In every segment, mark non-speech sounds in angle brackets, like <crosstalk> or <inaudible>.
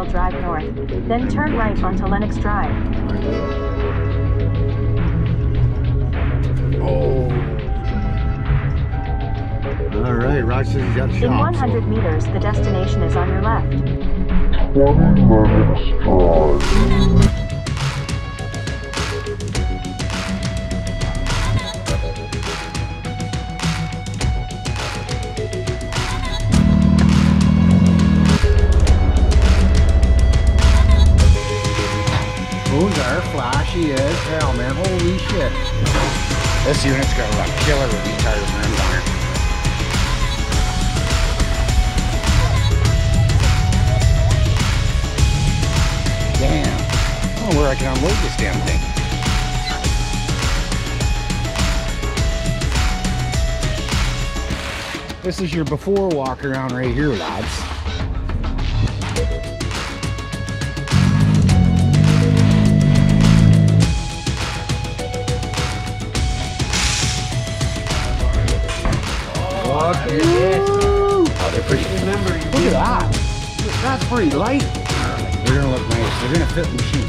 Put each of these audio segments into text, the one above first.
Trail Drive north, then turn right onto Lennox Drive. Oh. All right, Rog says he's got In shops. 100 meters, the destination is on your left. 20 minutes drive. Hell, man. Holy shit. This unit's gonna run killer tires rims on it. Damn. I don't know where I can unload this damn thing. This is your before walk around right here, lads. Oh, they're pretty. Remember, Look at that. That's pretty light. They're gonna look nice. They're gonna fit the machine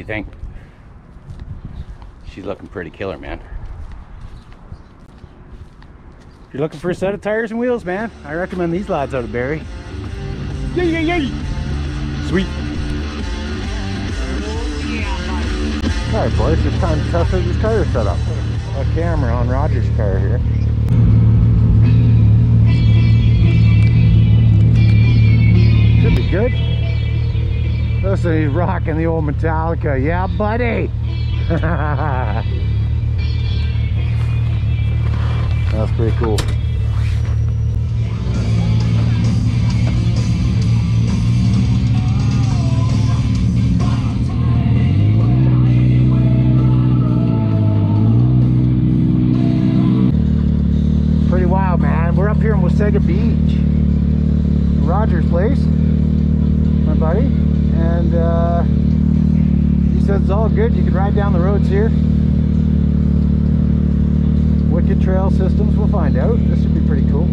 do you think? She's looking pretty killer, man. If you're looking for a set of tires and wheels, man, I recommend these lads out of Barrie. Yay, yay, yay! Sweet. Alright, boys, it's time to test out this tire setup. A camera on Roger's car here. Should be good. Listen, he's rocking the old Metallica. Yeah, buddy. <laughs> That's pretty cool. Pretty wild, man. We're up here in Wasaga Beach. Roger's place, my buddy. And uh, he said it's all good. You can ride down the roads here. Wicked Trail Systems, we'll find out. This should be pretty cool.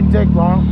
Didn't take long.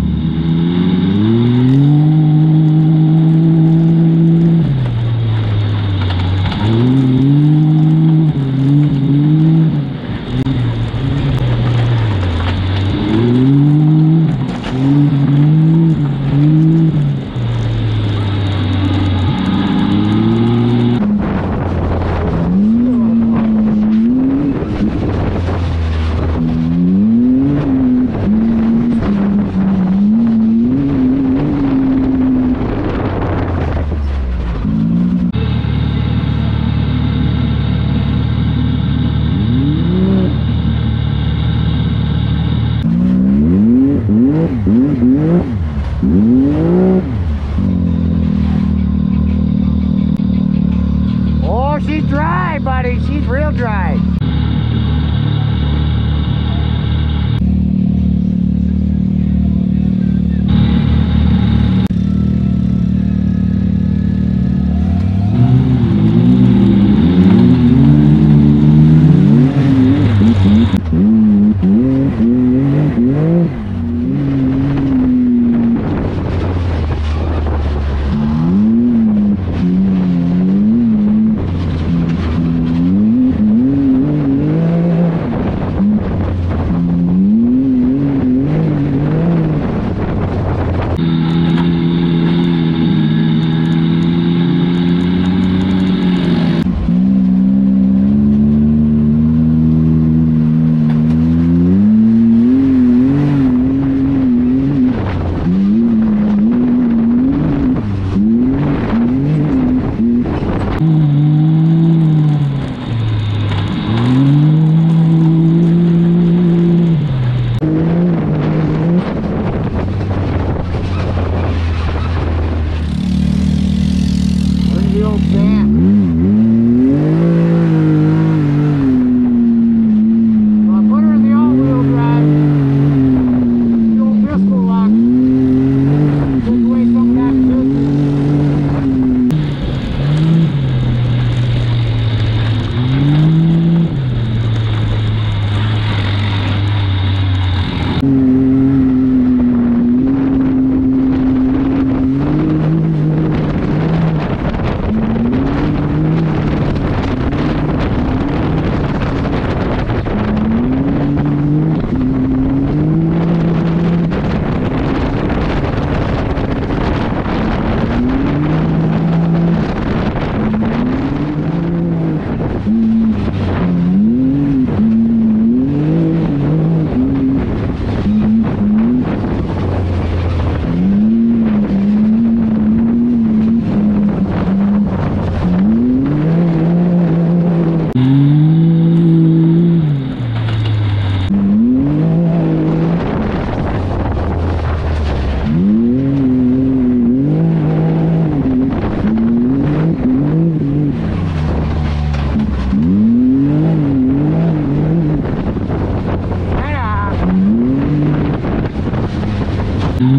Well,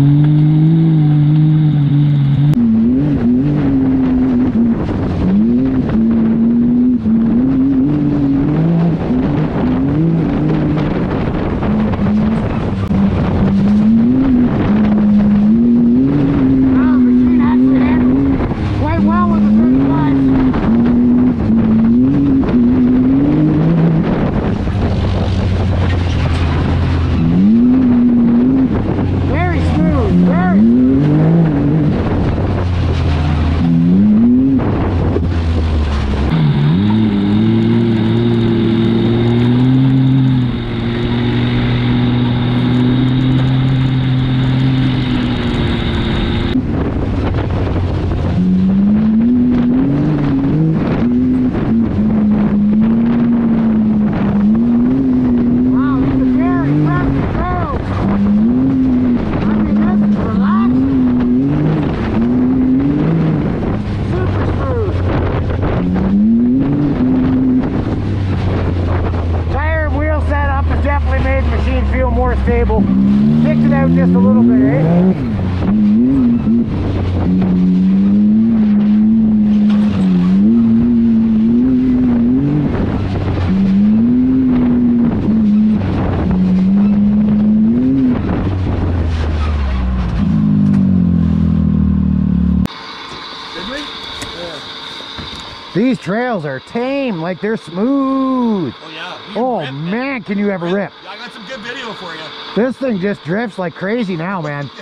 the machine actually handled quite well with the 35. Very smooth, very smooth. Wow, this is very pleasant road. I mean, this is relaxing. Super smooth. Tire and wheel setup has definitely made the machine feel more stable. Kicked it out just a little bit, eh? Trails are tame, like they're smooth. Oh yeah. You Oh rip, man, can you ever rip? Yeah, I got some good video for you. This thing just drifts like crazy now, man. <laughs>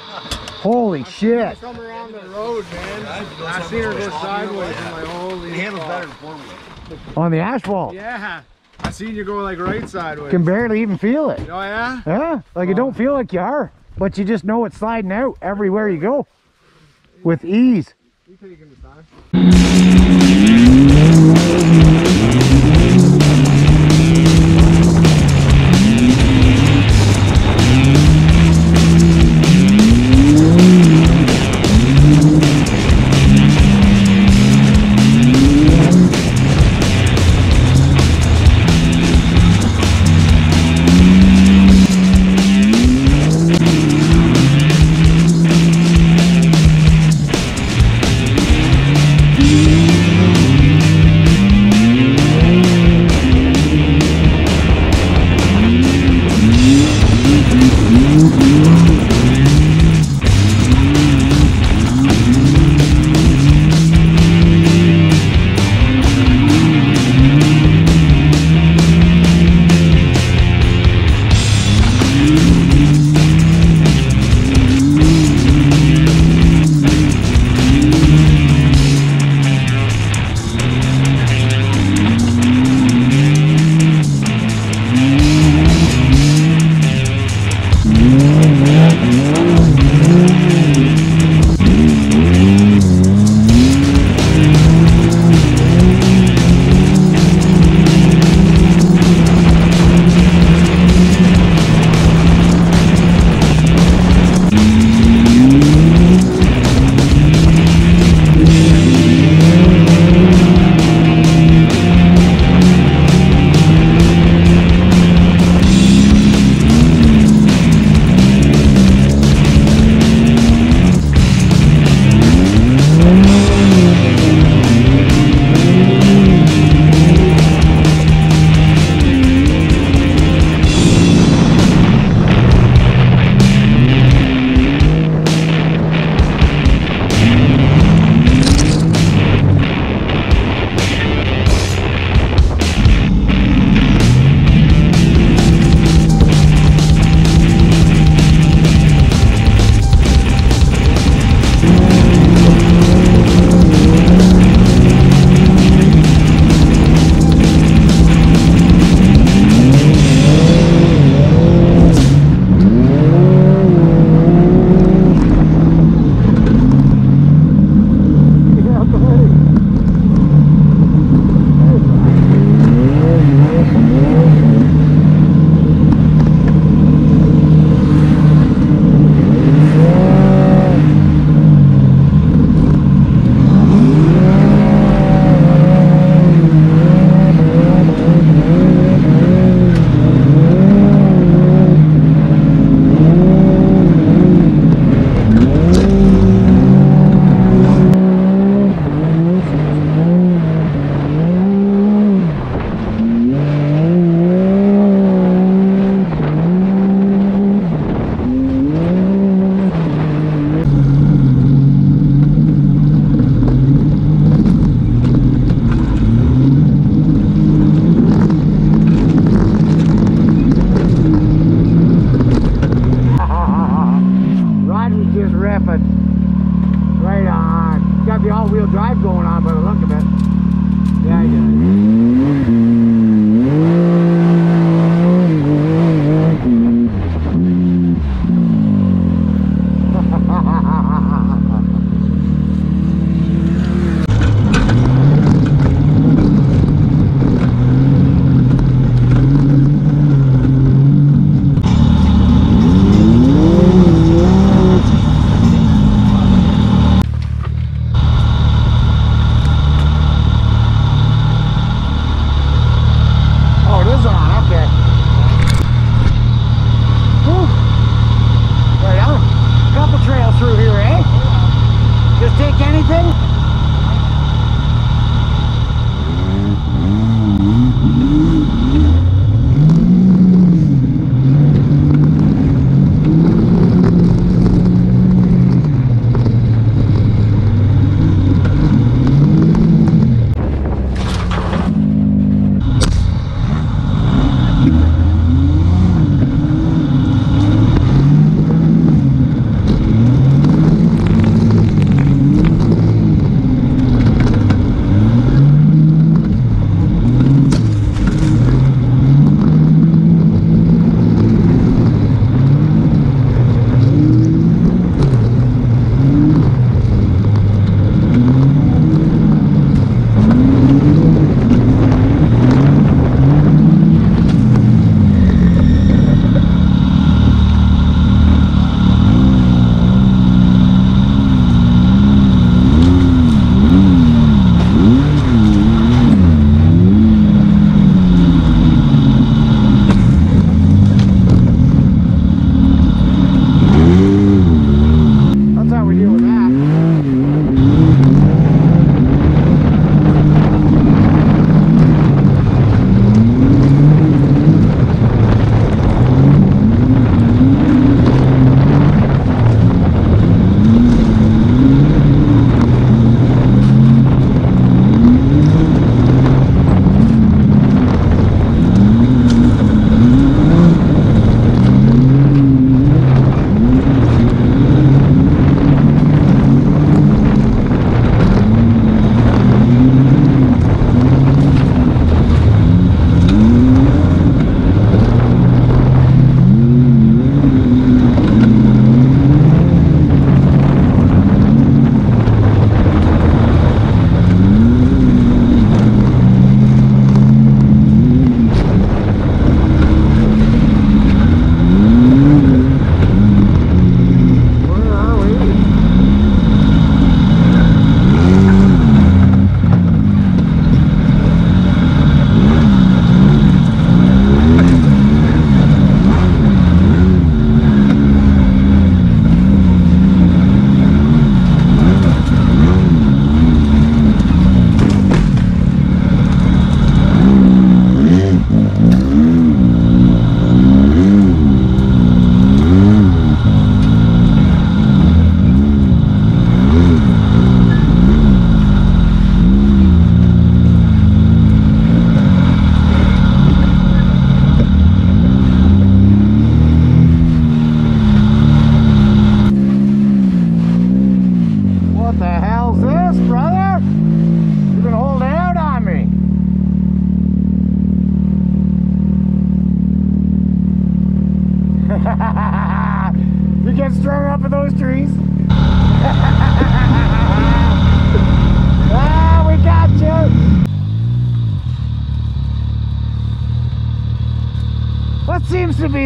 Holy shit. Come around the road, man. Yeah, I up seen her go sideways Yeah. in my holy. It handles better than four. On the asphalt. Yeah. I seen you go like right sideways. Can barely even feel it. oh yeah? Yeah, like you don't feel like you are, but you just know it's sliding out everywhere you go with ease. You taking the time?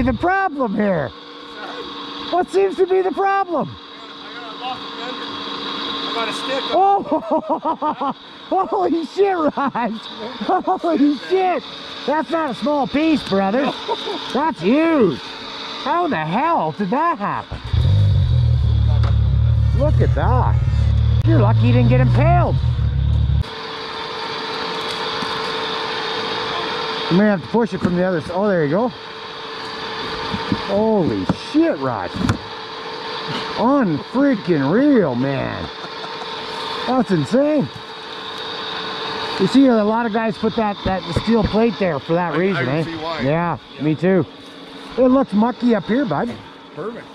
The problem here? What seems to be the problem? Oh, <laughs> holy shit, Rog! Holy shit! That's not a small piece, brother. That's huge. How the hell did that happen? Look at that. You're lucky you didn't get impaled. You may have to push it from the other side. Oh, there you go. Holy shit, Rog. Unfreaking real, man. That's insane. You see, a lot of guys put that, that steel plate there for that I- I reason, can eh? why. Yeah, me too. It looks mucky up here, bud. Perfect.